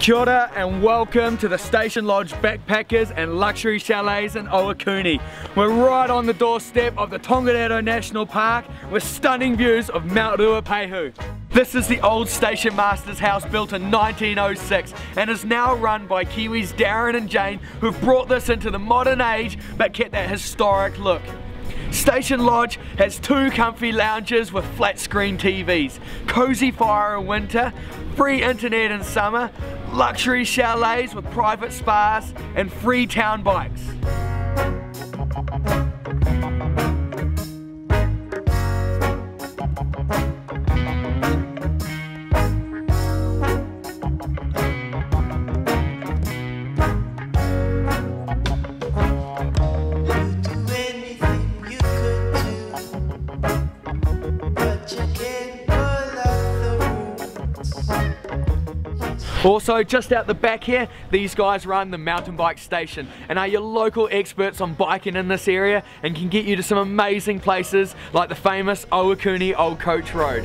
Kia ora and welcome to the Station Lodge Backpackers and Luxury Chalets in Ohakune. We're right on the doorstep of the Tongariro National Park with stunning views of Mount Ruapehu. This is the old station master's house built in 1906 and is now run by Kiwis Darren and Jane who've brought this into the modern age but kept that historic look. Station Lodge has two comfy lounges with flat screen TVs, cozy fire in winter, free internet in summer, luxury chalets with private spas, and free town bikes. Also, just out the back here, these guys run the mountain bike station and are your local experts on biking in this area and can get you to some amazing places like the famous Ohakune Old Coach Road.